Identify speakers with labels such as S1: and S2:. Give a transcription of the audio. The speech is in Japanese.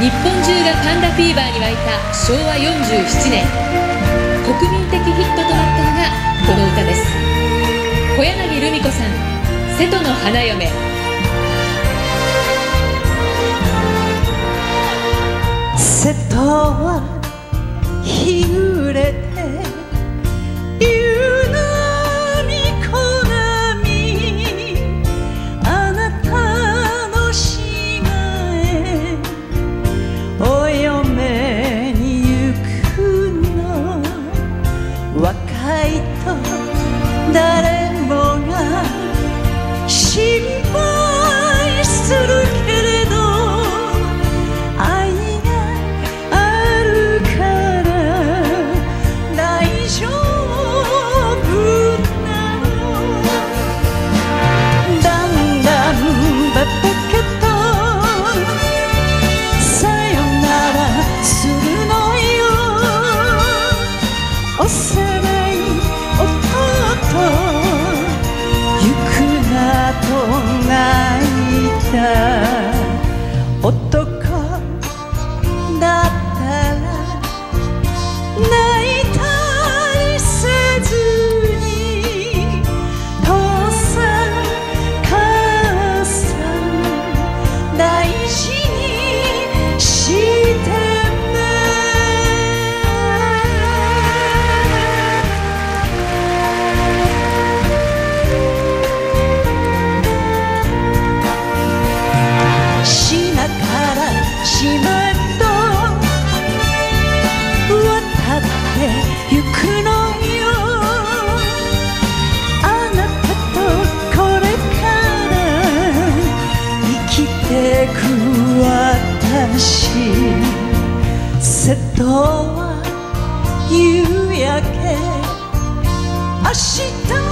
S1: 日本中がパンダフィーバーに沸いた昭和47年。国民的ヒットとなったのがこの歌です。小柳ルミ子さん「瀬戸の花嫁」
S2: 瀬戸は日暮れてし瀬戸は夕焼け。明日